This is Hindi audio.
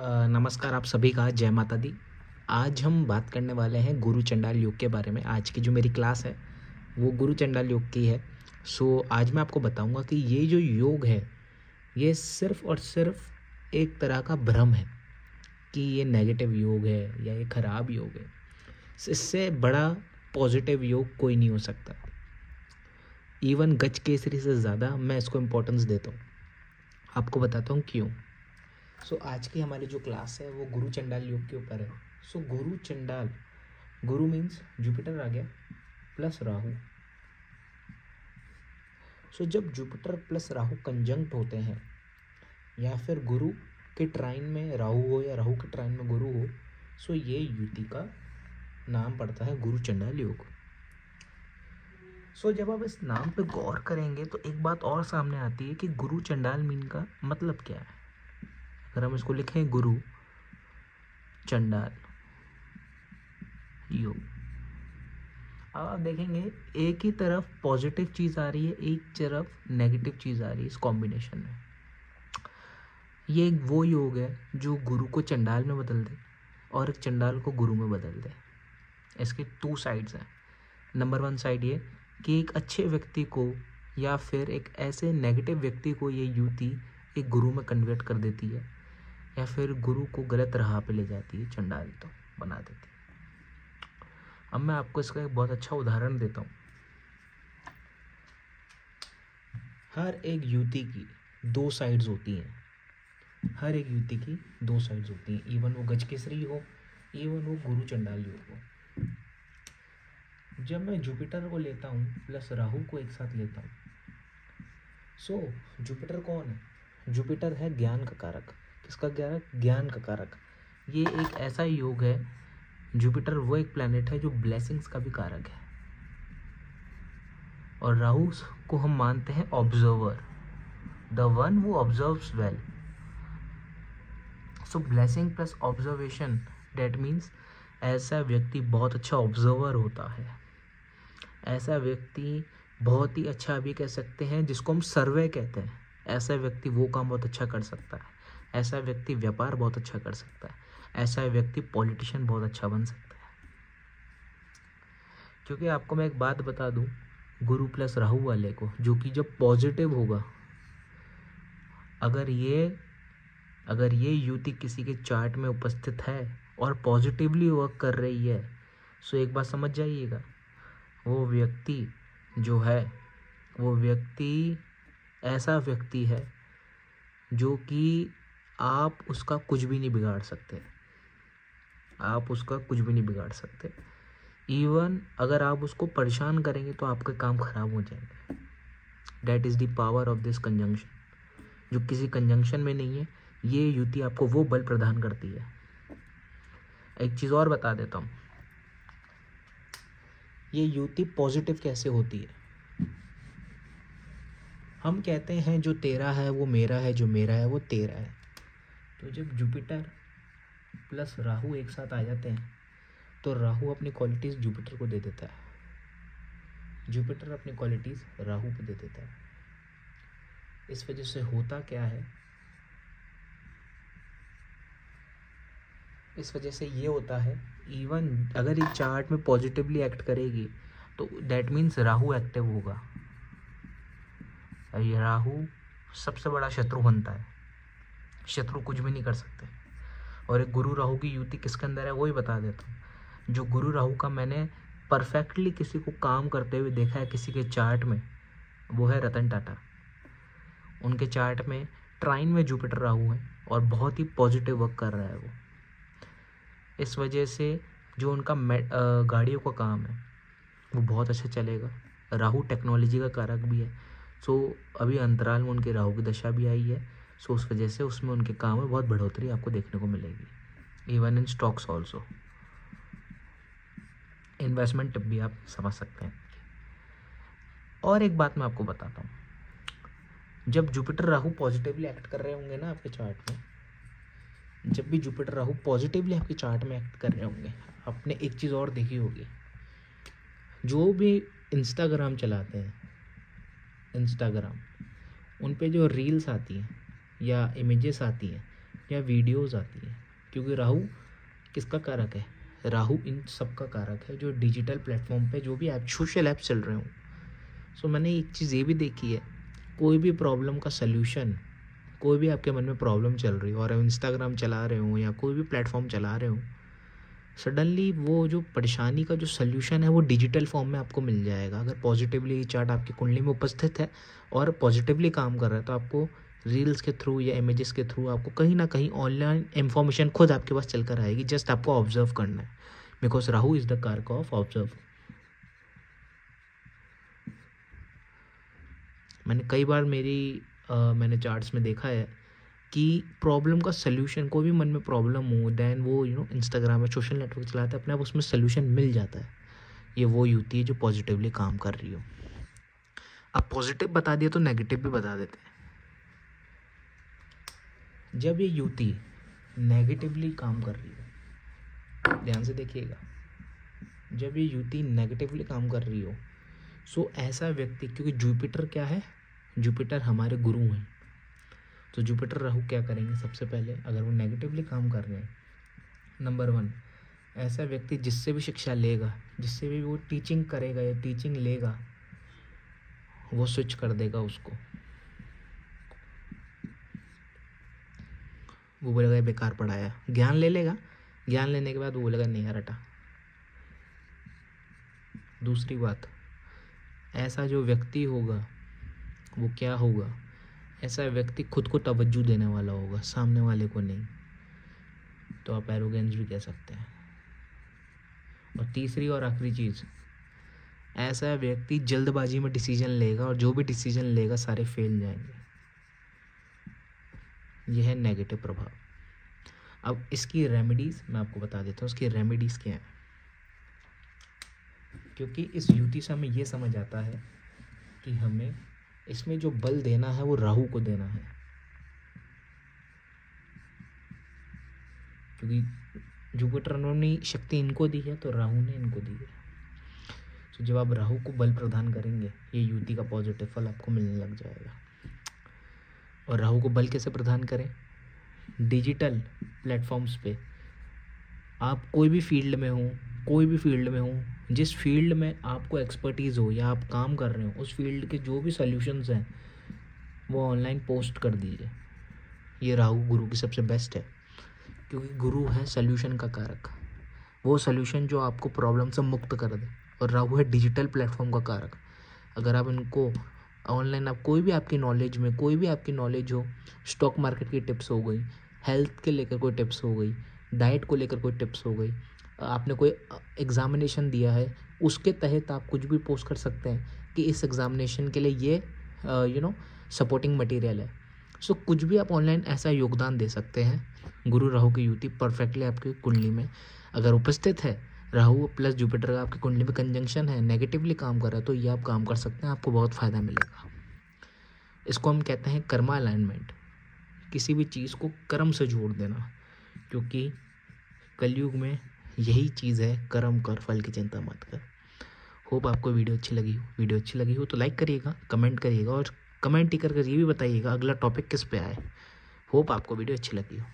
नमस्कार आप सभी का, जय माता दी। आज हम बात करने वाले हैं गुरु चंडाल योग के बारे में। आज की जो मेरी क्लास है, वो गुरु चंडाल योग की है। सो, आज मैं आपको बताऊँगा कि ये जो योग है, ये सिर्फ़ और सिर्फ़ एक तरह का भ्रम है कि ये नेगेटिव योग है या ये खराब योग है। इससे बड़ा पॉजिटिव योग कोई नहीं हो सकता। इवन गज केसरी से ज़्यादा मैं इसको इम्पोर्टेंस देता हूँ। आपको बताता हूँ क्यों। सो so, आज की हमारी जो क्लास है वो गुरु चंडाल योग के ऊपर है। सो so, गुरु चंडाल गुरु मीन्स जुपिटर आ गया प्लस राहु। सो so, जब जुपिटर प्लस राहु कंजंक्ट होते हैं या फिर गुरु के ट्राइन में राहु हो या राहु के ट्राइन में गुरु हो सो so ये युति का नाम पड़ता है गुरु चंडाल योग। सो so, जब आप इस नाम पे गौर करेंगे तो एक बात और सामने आती है कि गुरु चंडाल मीन का मतलब क्या है? अगर हम इसको लिखें गुरु, चंडाल योग अब आप देखेंगे, एक ही तरफ़ पॉजिटिव चीज़ आ रही है, एक तरफ़ नेगेटिव चीज़ आ रही है इस कॉम्बिनेशन में। ये एक वो योग है जो गुरु को चंडाल में बदल दे और एक चंडाल को गुरु में बदल दे। इसके टू साइड्स हैं। नंबर वन साइड ये कि एक अच्छे व्यक्ति को या फिर एक ऐसे नेगेटिव व्यक्ति को ये युति एक गुरु में कन्वर्ट कर देती है। या फिर गुरु को गलत राह पे ले जाती है चंडाल तो बना देती है। अब मैं आपको इसका एक बहुत अच्छा उदाहरण देता हूँ। हर एक युति की दो साइड्स होती हैं। हर एक युति की दो साइड्स होती हैं। इवन वो गज केसरी हो इवन वो गुरु चंडाल हो। जब मैं जुपिटर को लेता हूँ प्लस राहु को एक साथ लेता हूँ सो so, जुपिटर कौन है? जुपिटर है ज्ञान का कारक। किसका कारक ज्ञान का कारक। ये एक ऐसा योग है जुपिटर वो एक प्लैनेट है जो ब्लेसिंग्स का भी कारक है। और राहु को हम मानते हैं ऑब्जर्वर द वन वो observes well so blessing plus observation that means ऐसा व्यक्ति बहुत अच्छा ऑब्जर्वर होता है। ऐसा व्यक्ति बहुत ही अच्छा भी कह सकते हैं, जिसको हम सर्वे कहते हैं। ऐसा व्यक्ति वो काम बहुत अच्छा कर सकता है। ऐसा व्यक्ति व्यापार बहुत अच्छा कर सकता है। ऐसा व्यक्ति पॉलिटिशियन बहुत अच्छा बन सकता है। क्योंकि आपको मैं एक बात बता दूँ, गुरु प्लस राहु वाले को, जो कि जब पॉजिटिव होगा, अगर ये अगर ये युति किसी के चार्ट में उपस्थित है और पॉजिटिवली वर्क कर रही है सो एक बात समझ जाइएगा, वो व्यक्ति जो है, वो व्यक्ति ऐसा व्यक्ति है जो कि आप उसका कुछ भी नहीं बिगाड़ सकते। आप उसका कुछ भी नहीं बिगाड़ सकते। इवन अगर आप उसको परेशान करेंगे तो आपके काम खराब हो जाएँगे। That is the power of this conjunction जो किसी कंजंक्शन में नहीं है, ये युति आपको वो बल प्रदान करती है। एक चीज़ और बता देता हूँ। ये युति पॉजिटिव कैसे होती है? हम कहते हैं जो तेरा है, वो मेरा है, जो मेरा है, वो तेरा है। तो जब जुपिटर प्लस राहु एक साथ आ जाते हैं तो राहु अपनी क्वालिटीज़ जुपिटर को दे देता है। जुपिटर अपनी क्वालिटीज़ राहु को दे देता है। इस वजह से होता क्या है? इस वजह से ये होता है इवन अगर ये चार्ट में पॉजिटिवली एक्ट करेगी तो दैट मीन्स राहु एक्टिव होगा। ये राहु, सबसे बड़ा शत्रु बनता है। शत्रु कुछ भी नहीं कर सकते। और एक गुरु राहु की युति किसके अंदर है, वो ही बता देता हूँ। जो गुरु राहु का मैंने परफेक्टली किसी को काम करते हुए देखा है, किसी के चार्ट में, वो है रतन टाटा। उनके चार्ट में ट्राइन में जुपिटर राहु है और बहुत ही पॉजिटिव वर्क कर रहा है वो। इस वजह से जो उनका गाड़ियों का काम है, वो बहुत अच्छा चलेगा। राहु टेक्नोलॉजी का कारक भी है। सो अभी अंतराल में उनके राहु की दशा भी आई है। सो उस वजह से उसमें उनके काम में बहुत बढ़ोतरी आपको देखने को मिलेगी। Even in stocks also investment tip भी आप समझ सकते हैं। और एक बात मैं आपको बताता हूँ। जब जुपिटर राहु पॉजिटिवली एक्ट कर रहे होंगे ना आपके चार्ट में, जब भी जुपिटर राहु पॉजिटिवली आपके चार्ट में एक्ट कर रहे होंगे, आपने एक चीज़ और देखी होगी। जो भी इंस्टाग्राम चलाते हैं इंस्टाग्राम उन पे जो रील्स आती हैं, या इमेजेस आती हैं, या वीडियोस आती हैं, क्योंकि राहु किसका कारक है? राहु इन सब का कारक है, जो डिजिटल प्लेटफॉर्म पे जो भी ऐप सोशल ऐप चल रहे हों। सो मैंने एक चीज़ ये भी देखी है, कोई भी प्रॉब्लम का सल्यूशन कोई भी आपके मन में प्रॉब्लम चल रही हो, और इंस्टाग्राम चला रहे हो, या कोई भी प्लेटफॉर्म चला रहे हो सडनली वो जो परेशानी का जो सल्यूशन है वो डिजिटल फॉर्म में आपको मिल जाएगा। अगर पॉजिटिवली चार्ट आपकी कुंडली में उपस्थित है और पॉजिटिवली काम कर रहा है तो आपको रील्स के थ्रू या इमेजेस के थ्रू आपको कहीं ना कहीं ऑनलाइन इन्फॉर्मेशन खुद आपके पास चल कर आएगी। जस्ट आपको ऑब्ज़र्व करना है। बिकॉज़ राहू इज़ द कारक ऑफ़ ऑब्ज़र्व मैंने कई बार मेरी आ, मैंने चार्ट्स में देखा है कि प्रॉब्लम का सोल्यूशन कोई भी मन में प्रॉब्लम हो दैन वो यू नो इंस्टाग्राम या सोशल नेटवर्क चलाते अपने आप उसमें सोल्यूशन मिल जाता है। ये वो युवती है जो पॉजिटिवली काम कर रही हो। अब पॉजिटिव बता दिया तो नेगेटिव भी बता देते हैं। जब ये युवती नेगेटिवली काम कर रही हो, ध्यान से देखिएगा। जब ये युवती नेगेटिवली काम कर रही हो सो ऐसा व्यक्ति, क्योंकि जुपिटर क्या है? जुपिटर हमारे गुरु हैं। तो जुपिटर राहु क्या करेंगे सबसे पहले? अगर वो नेगेटिवली काम कर रहे हैं। नंबर वन ऐसा व्यक्ति जिससे भी शिक्षा लेगा, जिससे भी वो टीचिंग करेगा या टीचिंग लेगा, वो स्विच कर देगा उसको। वो बोलेगा बेकार पढ़ाया ज्ञान ले लेगा। ज्ञान लेने के बाद वो बोलेगा, नहीं यार दूसरी बात, ऐसा जो व्यक्ति होगा, वो क्या होगा? ऐसा व्यक्ति खुद को तवज्जो देने वाला होगा, सामने वाले को नहीं। तो आप एरोगेंस भी कह सकते हैं। और तीसरी और आखिरी चीज़, ऐसा व्यक्ति जल्दबाजी में डिसीज़न लेगा और जो भी डिसीज़न लेगा, सारे फेल जाएँगे। यह है नेगेटिव प्रभाव। अब इसकी रेमेडीज़ मैं आपको बता देता हूँ, इसकी रेमेडीज़ क्या है? क्योंकि इस युति से हमें यह समझ आता है कि हमें इसमें जो बल देना है वो राहु को देना है। क्योंकि जुपिटर ने शक्ति इनको दी है तो राहु ने इनको दी है। तो जब आप राहु को बल प्रदान करेंगे, ये युति का पॉजिटिव फल आपको मिलने लग जाएगा। और राहु को बल कैसे प्रदान करें? डिजिटल प्लेटफॉर्म्स पे। आप कोई भी फ़ील्ड में हो कोई भी फ़ील्ड में हो, जिस फ़ील्ड में आपको एक्सपर्टीज़ हो या आप काम कर रहे हो, उस फ़ील्ड के जो भी सॉल्यूशंस हैं, वो ऑनलाइन पोस्ट कर दीजिए। ये राहु गुरु की सबसे बेस्ट है, क्योंकि गुरु है सोल्यूशन का कारक। वो सोल्यूशन जो आपको प्रॉब्लम से मुक्त कर दे, और राहु है डिजिटल प्लेटफॉर्म का कारक। अगर आप इनको ऑनलाइन आप कोई भी आपकी नॉलेज में, कोई भी आपकी नॉलेज हो स्टॉक मार्केट की टिप्स हो गई हेल्थ के लेकर कोई टिप्स हो गई डाइट को लेकर कोई टिप्स हो गई आपने कोई एग्ज़ामिनेशन दिया है उसके तहत आप कुछ भी पोस्ट कर सकते हैं कि इस एग्ज़ामिनेशन के लिए ये यू नो सपोर्टिंग मटेरियल है। सो so, कुछ भी आप ऑनलाइन ऐसा योगदान दे सकते हैं। गुरु राहु की युति परफेक्टली आपकी कुंडली में। अगर उपस्थित है राहु प्लस जुपिटर का आपकी कुंडली में कंजंक्शन है नेगेटिवली काम कर रहा है तो ये आप काम कर सकते हैं आपको बहुत फ़ायदा मिलेगा। इसको हम कहते हैं कर्मा अलाइनमेंट किसी भी चीज़ को कर्म से जोड़ देना क्योंकि कलयुग में यही चीज़ है, कर्म कर, फल की चिंता मत कर। होप आपको वीडियो अच्छी लगी हो। वीडियो अच्छी लगी हो तो लाइक करिएगा, कमेंट करिएगा और कमेंट ही कर ये भी बताइएगा अगला टॉपिक किस पे आए होप आपको वीडियो अच्छी लगी हो।